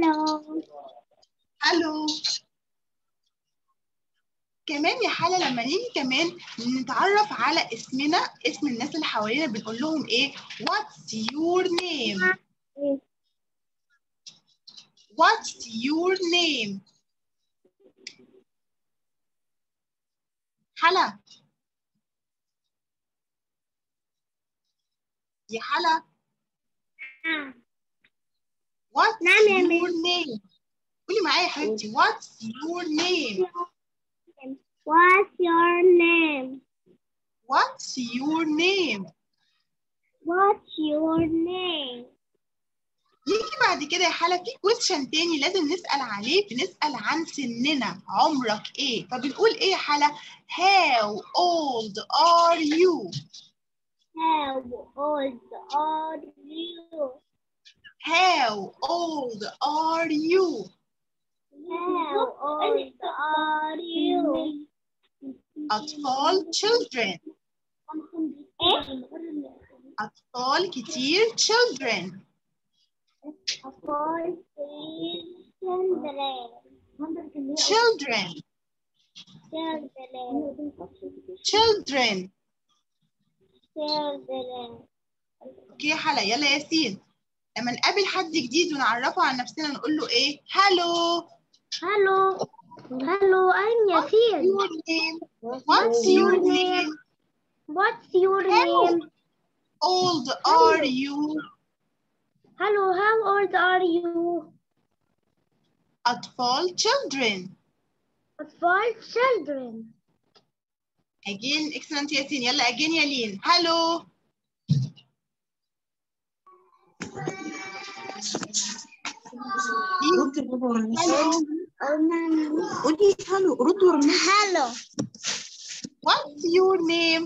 Hello. ألو كمان يا حلا لما نيجي كمان نتعرف على اسمنا اسم الناس اللي حوالينا بنقول لهم إيه؟ What's your name? What's your name? حلا يا حلا what's نعم يا your name? قولي معايا يا حبيبتي. what's your name? What's your name? what's your name? What's your name? يجي بعد كده يا حلا في كويشن تاني لازم نسأل عليه بنسأل عن سننا. عمرك إيه؟ فبنقول إيه يا حلا how old are you? How old are you? how old are you How old are you? أطفال children إيه؟ أطفال كتير children Four children. children Children. children Children. اوكي يا حلا يلا ياسين لما نقابل حد جديد ونعرفه عن نفسنا نقول له إيه hello Hello. Hello, I'm name what's your name What's your name? old are you Hello, how old are you? أطفال children Five children. again excellent ياسين يلا again يا لين hello ردي بابا ورنيش قولي هلو ردي ورنيش Hello. what's your name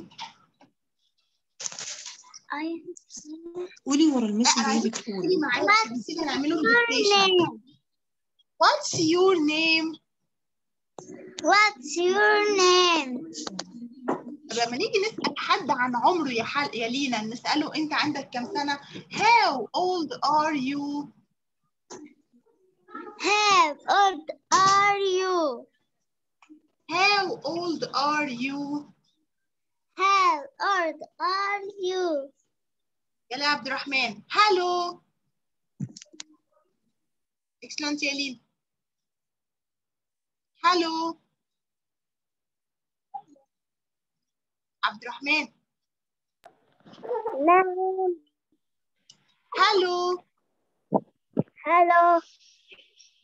I قولي ورا المس لا، أنا اللي هي عايزة بتقول تقولي معايا عشان نسينا نعمله your dictation name? what's your name What's your name? لما نيجي نسأل حد عن عمره يا حل يا لينا نسأله أنت عندك كام سنة؟ How old are you? How old are you? how old are you? How old are you? يلا يا عبد الرحمن. Hello. Excellent يا لين hello. عبد الرحمن Name. hello Hello.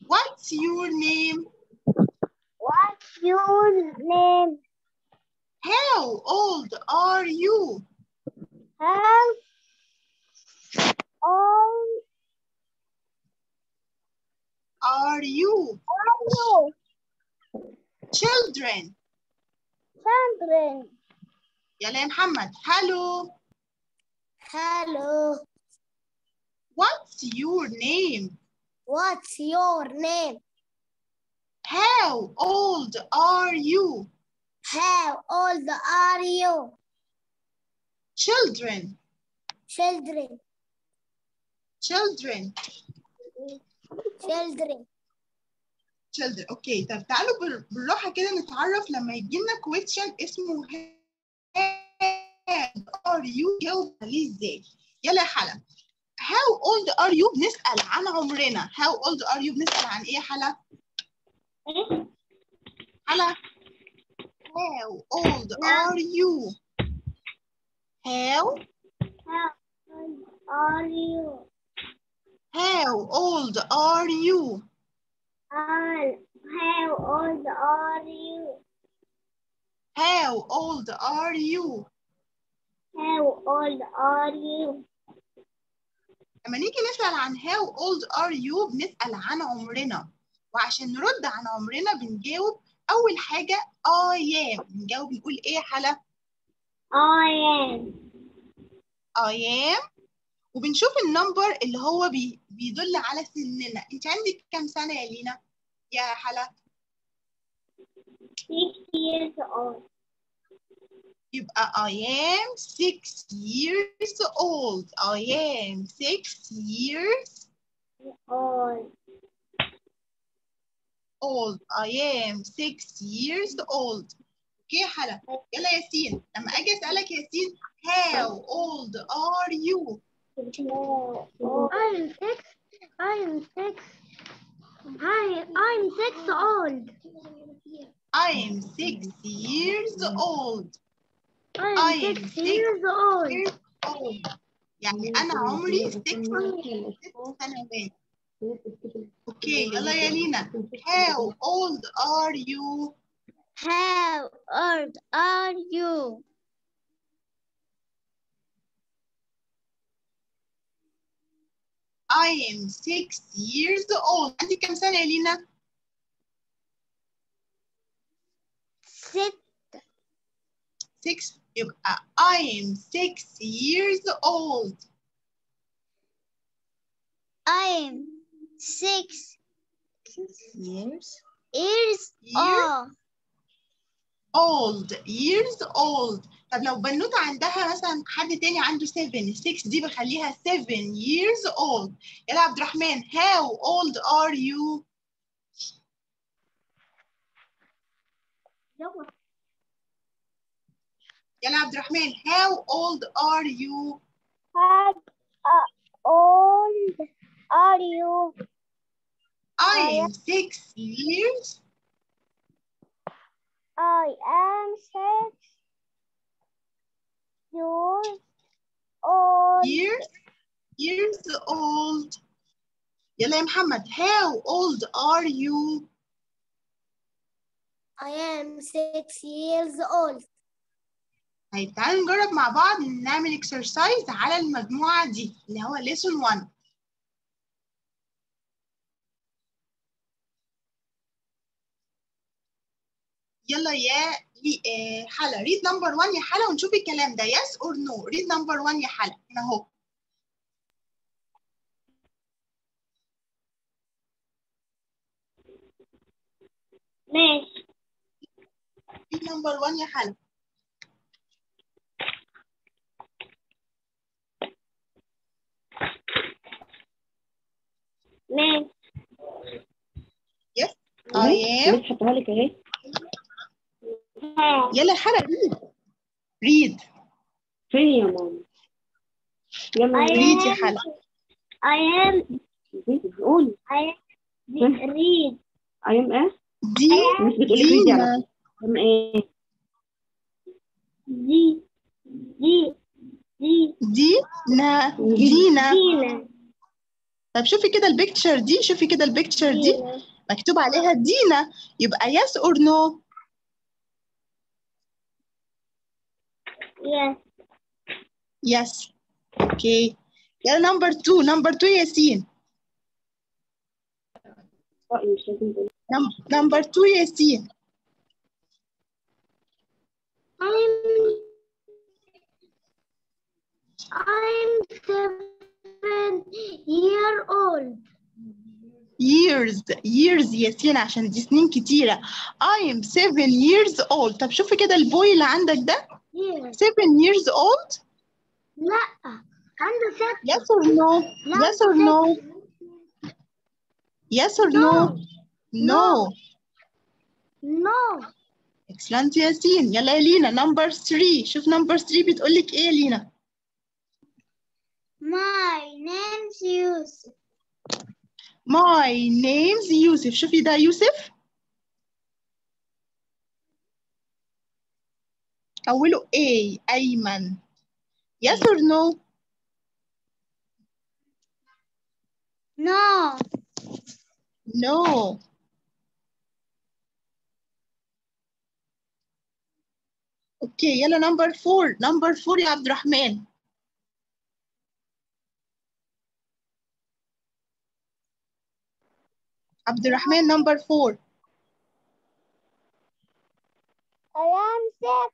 what's your name What's your name? how old are you How old are you are you? children Children. يلا يا محمد hello Hello. what's your name What's your name? how old are you How old are you? children Children. children Children. children اوكي طب تعالوا بال- بالراحه كده نتعرف لما يجي لنا question اسمه how are you جاوب عليه ازاي يلا يا حلا how old are you بنسأل عن عمرنا how old are you بنسأل عن ايه يا حلا حلا how old نعم. are you how How old are you? how old are you How how old are you? How old are you? How old are you? لما نيجي نسأل عن how old are you بنسأل عن عمرنا. وعشان نرد عن عمرنا بنجاوب أول حاجة I am. بنجاوب نقول إيه يا حلا؟ I am. I am. وبنشوف النمبر اللي هو بي بيدل على سننا. أنت عندك كام سنة يا لينا؟ يا حلا؟ Six years old. يبقى I am six years old I am six years Old. old I am six years old اوكي يا حلا يلا ياسين لما اجي اسالك ياسين how old are you I'm six. I'm six. I I'm six old. I am six years old I'm I am six six years old. years old يعني انا عمري ست ست سنوات اوكي يلا يا لينا how old are you How old are you? I am six years old عندي كم سنة يا لينا؟ Six. six يبقى I am six years old I'm six years years years old. old years old طب لو بنوتة عندها مثلا حد تاني عنده 7 6 دي بخليها 7 years old يلا عبد الرحمن how old are you Yalla Abdurrahman, how old are you? How old are you? I am six years. I am six years old. Years, years old. Yalla, Muhammad, how old are you? I am six years old. طيب تعالوا نجرب مع بعض نعمل exercise على المجموعة دي اللي هو lesson 1 يلا يا آه، حلا read number 1 يا حلا ونشوف الكلام ده. yes or no read number 1 يا حلا هنا أهو. نمبر 1 يا حنان مين يس اي ام حطها لك أهي. يلا الحلقة ريد ريد فين يا ماما؟ يلا. ريد يا حلقه I am قولي I am read. إيه؟ دي مش بتقولي ريد يا ماما إيه؟ دي دي دي دي نا دينا دينا طب شوفي كده البيكتشر دي شوفي كده البيكتشر دي دينا مكتوب عليها دينا يبقى yes or no yes yes أوكي يلا نمبر 2 نمبر 2 ياسين نمبر 2 ياسين I'm I'm seven year old. years years ياسين عشان دي سنين كتيرة I am 7 years old طب شوفي كده البوي اللي عندك ده Years. 7 years old لا عنده ست yes or no لا yes or no yes or no no No. Excellent ياسين يلا يا لينا نمبر 3 شوف نمبر 3 بتقول لك إيه يا لينا My name's Yusuf. My name's يوسف شوفي ده يوسف أوله A أيمن yes or no? No. no. اوكي يلا نمبر 4 نمبر 4 يا عبد الرحمن عبد الرحمن نمبر 4 I am six.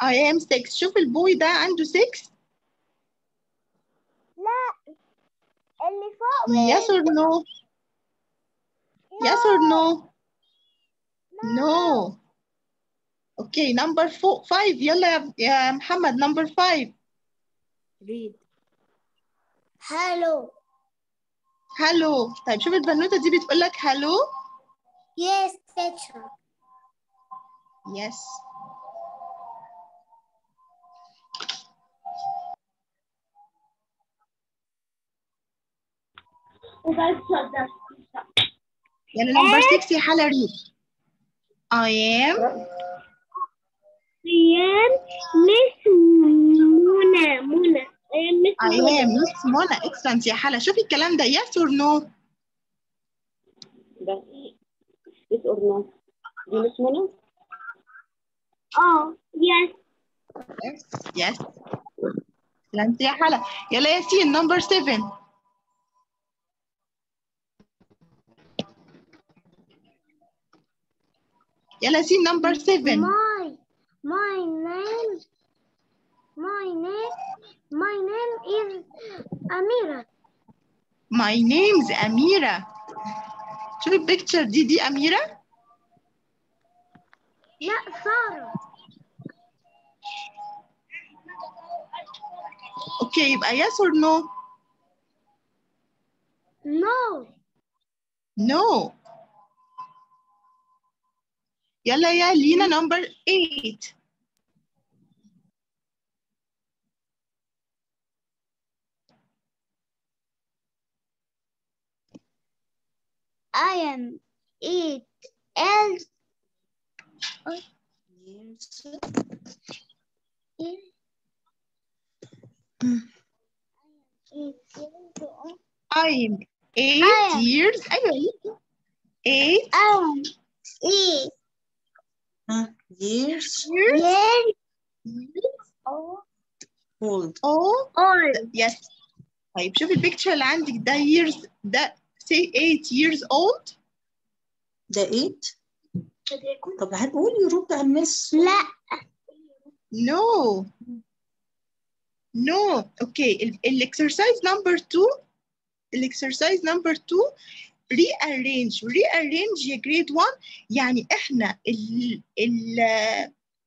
I am 6 شوف البوي ده عنده 6 لا اللي فوق yes or no yes or no no اوكي نمبر 5 يلا يا يا محمد نمبر 5 read Hello. هلو طيب شوف البنوته دي بتقول لك هلو Yes, teacher. Yes. يلا نمبر 6 يا حلا ريد I am I am Miss Mona. Mona. I am Miss I am Miss Mona excellent يا حلا شوفي الكلام ده yes or no ده yes or no دي مش منى Oh, yes. yes yes excellent يا حلا يلا ياسين number 7 يلا ياسين number 7 My, Amira. My name's أميرة شوفي البيكتشر دي دي أميرة لا سارة. اوكي يبقى yes or no No. no يلا يا لينا number 8 I am eight L I'm 8 I am- years أيوة 8 I am eight ها years years old old old. yes طيب شوفي البيكتشر اللي عندك ده years ده say 8 years old ده 8 طب هنقول يرد على المس لا no no okay ال- الاكسرسايز نمبر 2 الاكسرسايز نمبر 2 rearrange rearrange يا جريد 1 يعني احنا ال ال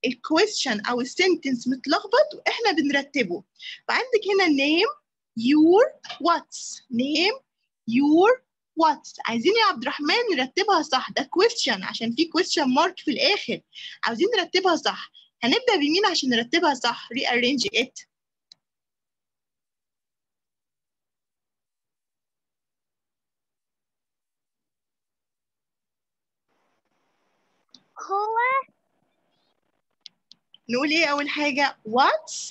الكويستشن او السنتنس متلخبط واحنا بنرتبه فعندك هنا name your what's name your what's عايزين يا عبد الرحمن نرتبها صح. ده question. عشان في question mark في الآخر. عاوزين نرتبها صح. هنبدأ بمين عشان نرتبها صح؟ Rearrange it. هو نقول إيه أول حاجة؟ what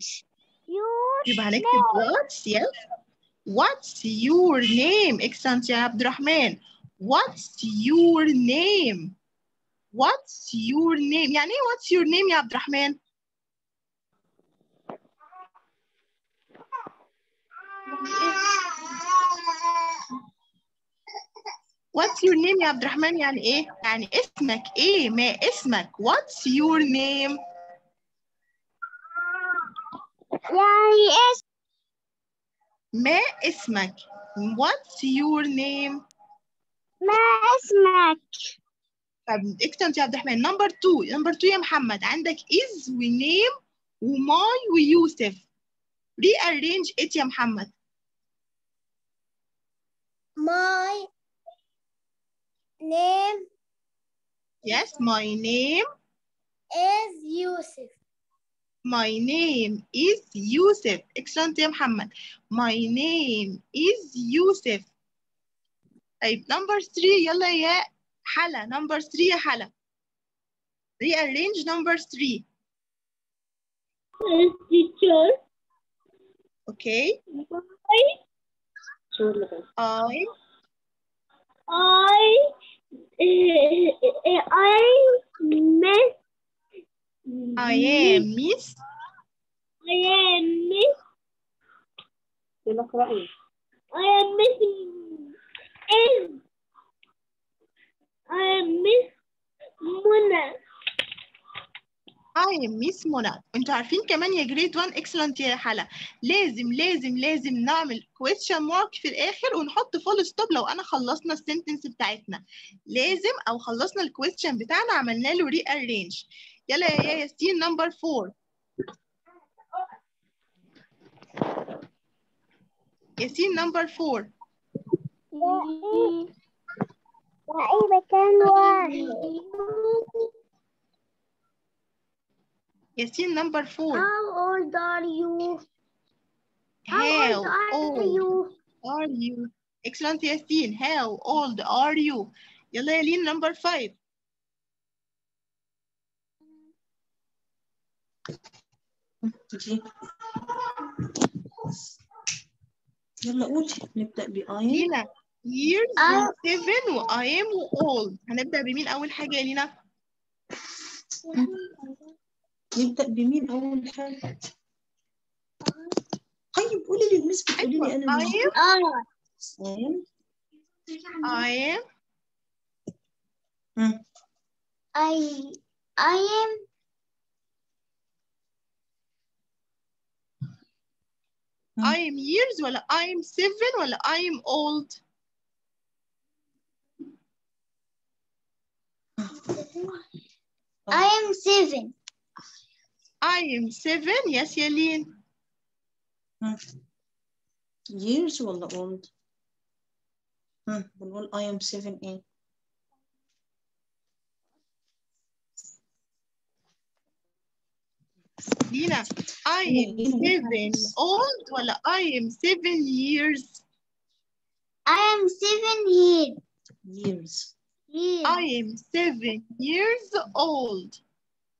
you يبقى هنكتب واتس يس واتس يور نيم اكسنت يا عبد الرحمن. واتس يور نيم واتس يور نيم يعني إيه واتس يور نيم يا عبد الرحمن؟ واتس يور نيم يا عبد الرحمن؟ يعني إيه؟ يعني اسمك إيه؟ ما اسمك. واتس يور نيم ما اسمك what's your name ما اسمك طب excellent يا عبد الرحمن نمبر 2 نمبر 2 يا محمد عندك is ونيم وماي ويوسف rearrange it يا محمد my name yes my name is Yusuf my name is Yusuf excellent يا محمد my name is Yusuf طيب نمبر 3 يلا يا حلا نمبر 3 يا حلا rearrange number 3 teacher okay شو اللي بس I I I miss I am Miss. I am miss. يلا اقرأي I am missing is I am miss Mona. I am Miss منى أنتوا عارفين كمان يا جريد 1 excellent يا حلا لازم لازم لازم نعمل question mark في الآخر ونحط فول ستوب لو أنا خلصنا السنتنس بتاعتنا. لازم أو خلصنا الكويستشن بتاعنا عملنا له rearrange. يلا Ya le AST number four. AST number four. AST number four. How old are you? How old are you? Are you? Excellent, Yes. Yastin. How old are you? Yalalin number five. يلا قولي نبدأ بآية لينا years آه. و seven و I am و old هنبدأ بمين أول حاجة يا لينا نبدأ بمين أول حاجة طيب قولي لي المس بتقولي لي أنا I مش am I am. I I am I am years ولا I am seven ولا I am old I am seven. I am seven yes يا لين مم. years ولا old مم. بنقول I am seven ايه لينا I am seven old ولا I am seven years I am seven here. years Here. I am seven years old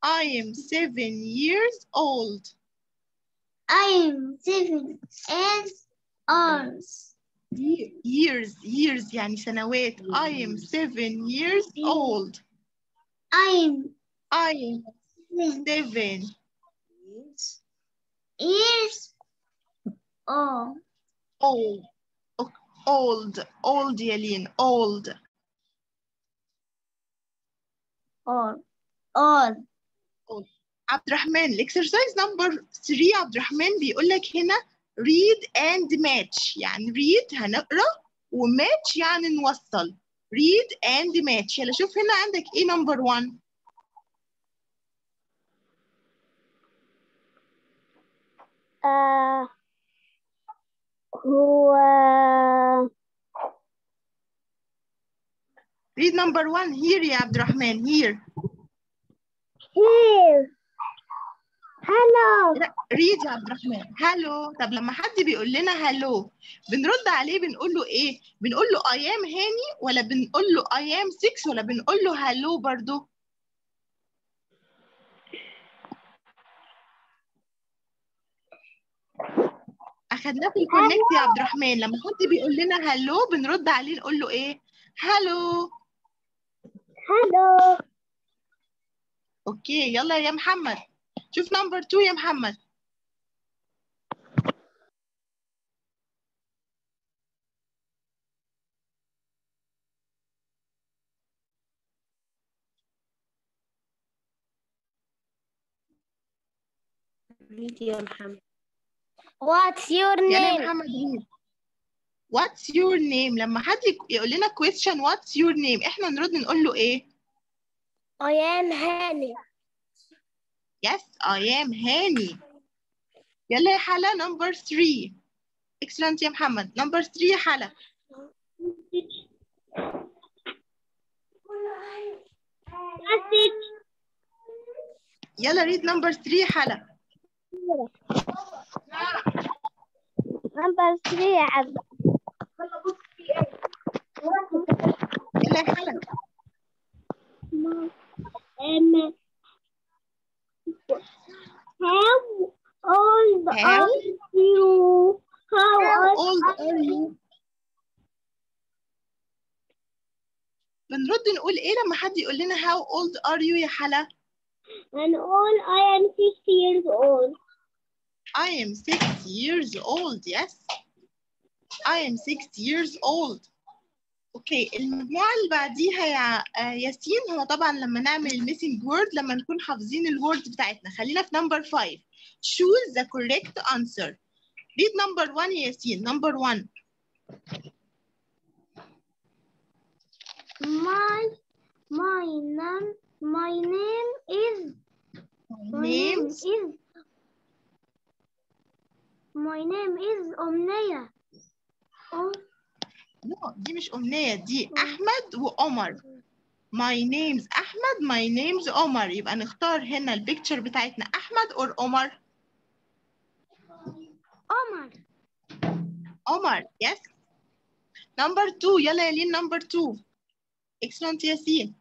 I am seven years old I am seven and arms. years years يعني سنوات I am seven years old I am I am seven seven years years old. old. Old. Old يا لين old. Old. Old. عبد الرحمن الاكسرسايز نمبر 3 عبد الرحمن بيقول لك هنا read and match. يعني read هنقرأ وmatch يعني نوصل. Read and match. يلا شوف هنا عندك إيه نمبر 1 آه هو read number 1 here يا عبد الرحمن here. Here. Hello. read يا عبد الرحمن. هالو طب لما حد بيقول لنا هالو بنرد عليه بنقول له إيه؟ بنقول له I am هاني ولا بنقول له I am 6 ولا بنقول له هالو برضو؟ اخدناه في الكونكت يا عبد الرحمن. لما حد بيقول لنا هالو بنرد عليه نقول له إيه؟ هالو Hello. أوكي يلا يا محمد. شوف نمبر 2 يا محمد. ريد يا محمد؟ What's your name? محمد read. What's your name لما حد يقول لنا question what's your name إحنا نرد نقول له إيه I am Hani. Yes I am هاني يلا يا حلا number 3 excellent يا محمد number 3 يا حلا يلا read number 3 يا عبد يلا يا حلا Um, how old are you? How, How old, are you بنرد نقول إيه لما حد يقول لنا how old are you يا حلا And all I am six years old. I am six years old yes I am six years old اوكي المجموعة اللي بعديها يا آه، ياسين هو طبعا لما نعمل الميسنج وورد لما نكون حافظين الوورد بتاعتنا خلينا في نمبر 5 choose the correct answer read number 1 يا ياسين number 1 My my name my name is my name names is my name is Omnia. Oh, no دي مش أمنية دي أحمد وعمر my name's أحمد my name's عمر يبقى نختار هنا البيكتشر بتاعتنا أحمد or عمر عمر عمر yes. Number two يلا يا لين number two. Excellent ياسين.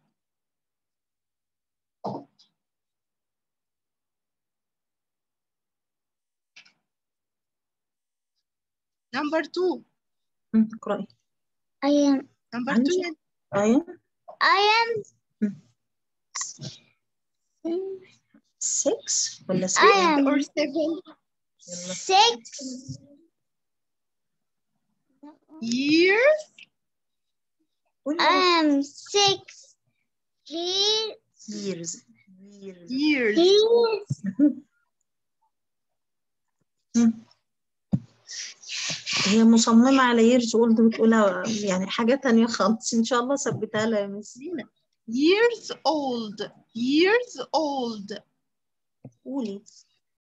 number two مم، اقرأي I am number عندي two أيوة I am 6 ولا I 3 am or seven يلا six years قولي I am six years years years years years هي مصممة على years old بتقولها يعني حاجة تانية خالص. إن شاء الله ثبتها لها يا مس years old years old. قولي.